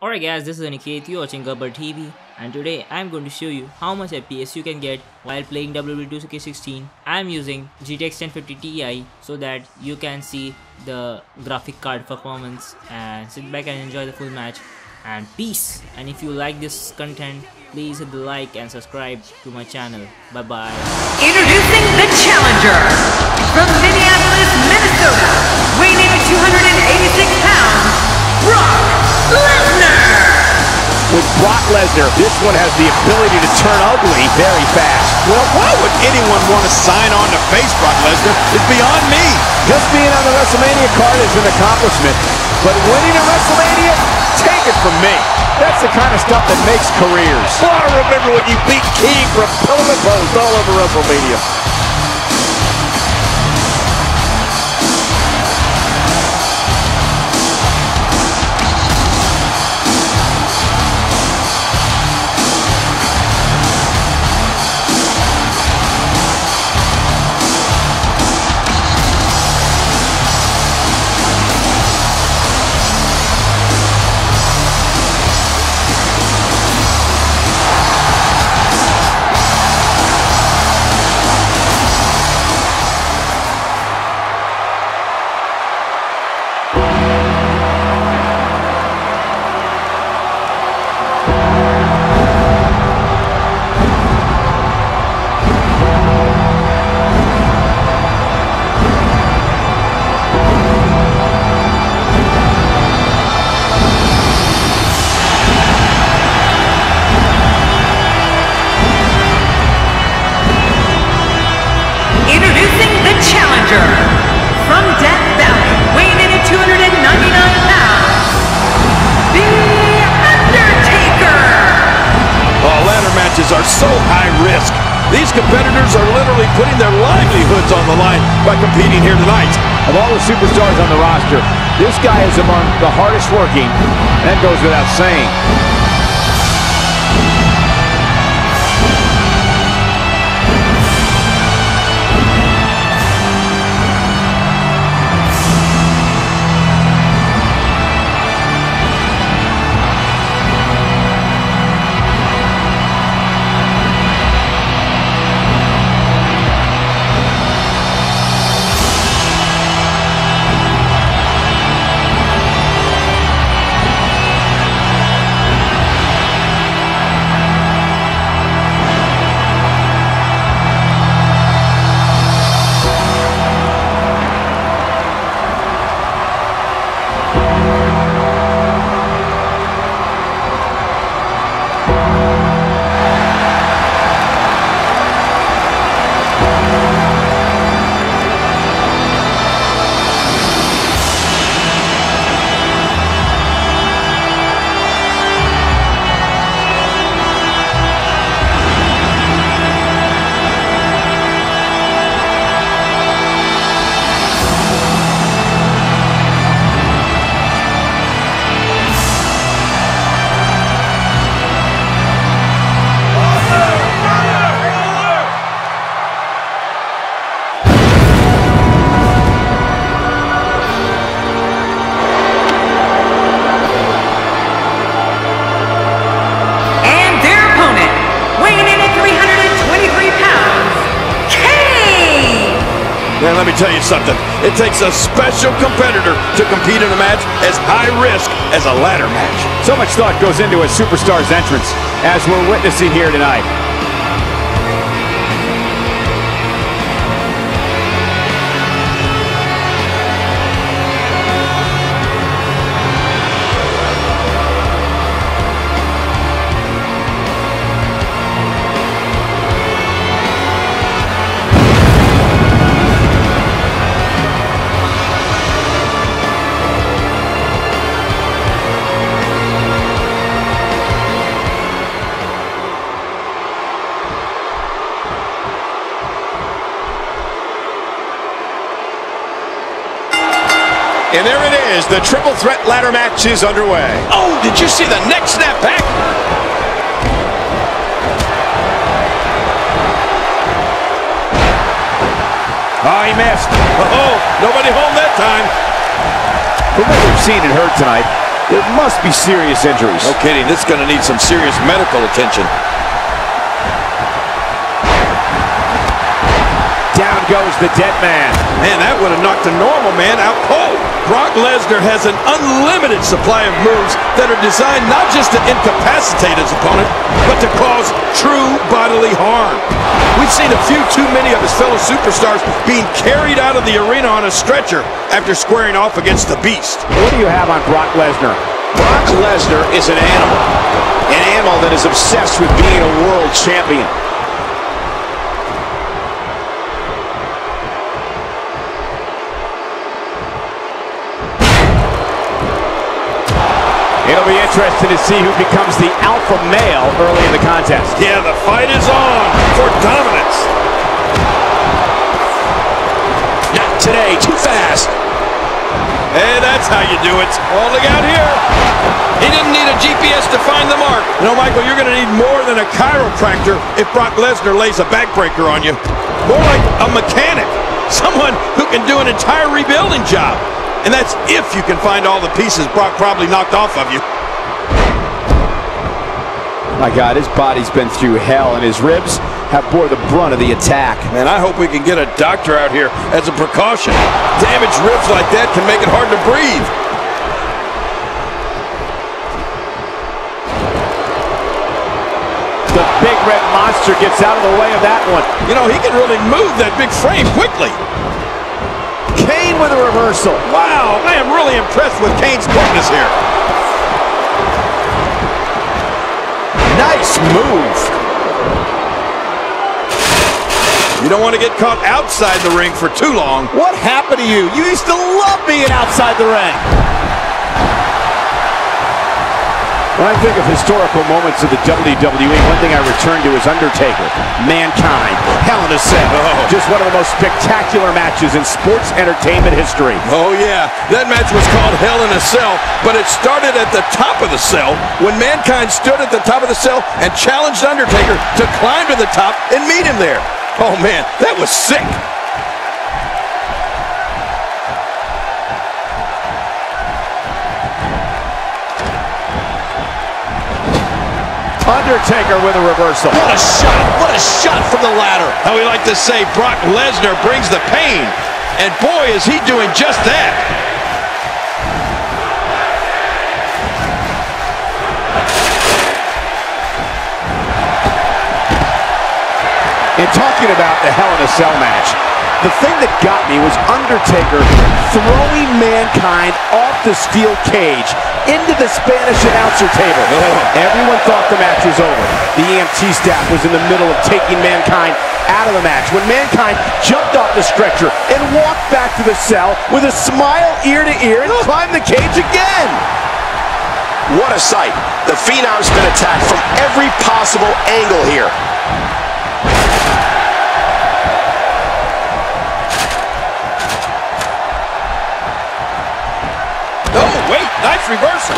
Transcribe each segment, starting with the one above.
Alright guys, this is Aniket, you're watching Gabbar TV and today I'm going to show you how much FPS you can get while playing WWE 2K16. I'm using GTX 1050 Ti so that you can see the graphic card performance and sit back and enjoy the full match and peace and if you like this content please hit the like and subscribe to my channel. Bye bye. Introducing the challenger from Minneapolis, Minnesota, weighing in at 286 pounds, Brock Lesnar. With Brock Lesnar, this one has the ability to turn ugly very fast. Well, why would anyone want to sign on to face Brock Lesnar? It's beyond me. Just being on the WrestleMania card is an accomplishment, but winning a WrestleMania, take it from me. That's the kind of stuff that makes careers. Oh, I remember when you beat King from post all over WrestleMania. These competitors are literally putting their livelihoods on the line by competing here tonight. Of all the superstars on the roster, this guy is among the hardest working. That goes without saying. Man, let me tell you something. It takes a special competitor to compete in a match as high risk as a ladder match. So much thought goes into a superstar's entrance, as we're witnessing here tonight. And there it is. The triple threat ladder match is underway. Oh, did you see the neck snap back? Oh, he missed. Oh, nobody home that time. From what we've seen and heard tonight, There must be serious injuries. No kidding. This is going to need some serious medical attention. Down goes the dead man. Man, that would have knocked a normal man out cold. Brock Lesnar has an unlimited supply of moves that are designed not just to incapacitate his opponent, but to cause true bodily harm. We've seen a few too many of his fellow superstars being carried out of the arena on a stretcher after squaring off against the beast. What do you have on Brock Lesnar? Brock Lesnar is an animal. An animal that is obsessed with being a world champion. It'll be interesting to see who becomes the alpha male early in the contest. Yeah, the fight is on for dominance. Not today, too fast. Hey, that's how you do it. Oh, out here. He didn't need a GPS to find the mark. You know, Michael, you're going to need more than a chiropractor if Brock Lesnar lays a backbreaker on you. More like a mechanic. Someone who can do an entire rebuilding job. And that's if you can find all the pieces Brock probably knocked off of you. My God, his body's been through hell, and his ribs have bore the brunt of the attack. Man, I hope we can get a doctor out here as a precaution. Damaged ribs like that can make it hard to breathe. The big red monster gets out of the way of that one. You know, he can really move that big frame quickly. Kane with a reversal. Wow, I am really impressed with Kane's quickness here. Nice move. You don't want to get caught outside the ring for too long. What happened to you? You used to love being outside the ring. When I think of historical moments of the WWE, one thing I return to is Undertaker, Mankind, Hell in a Cell. Oh. Just one of the most spectacular matches in sports entertainment history. Oh, yeah. That match was called Hell in a Cell, but it started at the top of the cell when Mankind stood at the top of the cell and challenged Undertaker to climb to the top and meet him there. Oh, man, that was sick. Undertaker with a reversal. What a shot! What a shot from the ladder! How we like to say Brock Lesnar brings the pain. And boy, is he doing just that. And talking about the Hell in a Cell match, the thing that got me was Undertaker throwing Mankind off the steel cage into the Spanish announcer table. Everyone thought the match was over. The EMT staff was in the middle of taking Mankind out of the match when Mankind jumped off the stretcher and walked back to the cell with a smile ear to ear and climbed the cage again. What a sight. The Phenom's been attacked from every possible angle here. Reversal.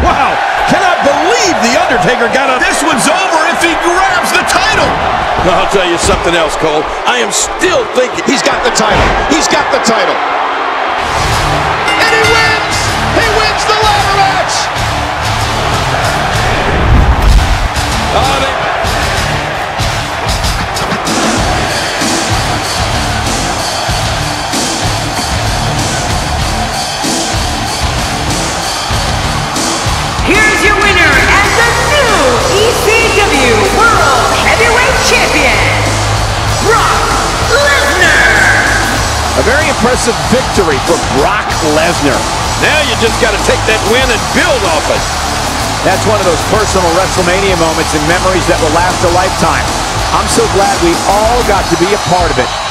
Wow, cannot believe The Undertaker got a... This one's over if he grabs the title. I'll tell you something else, Cole. I am still thinking... He's got the title. He's got the title. And he wins! He wins the ladder match! Oh, impressive victory for Brock Lesnar. Now you just got to take that win and build off it. That's one of those personal WrestleMania moments and memories that will last a lifetime. I'm so glad we all got to be a part of it.